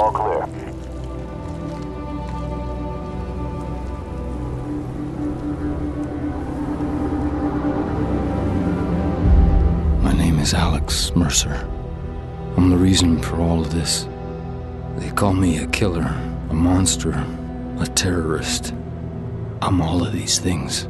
All clear. My name is Alex Mercer. I'm the reason for all of this. They call me a killer, a monster, a terrorist. I'm all of these things.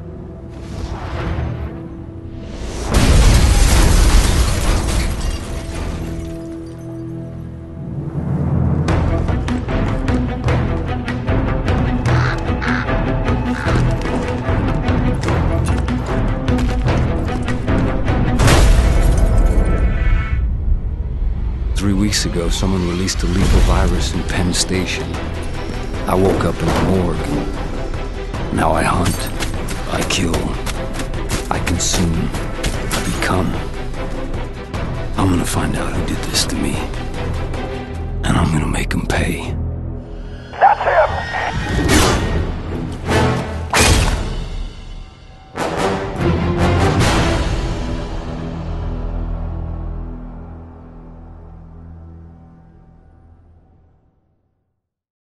Three weeks ago, someone released a lethal virus in Penn Station. I woke up in the morgue. Now I hunt. I kill. I consume. I become. I'm gonna find out who did this to me. And I'm gonna make them pay.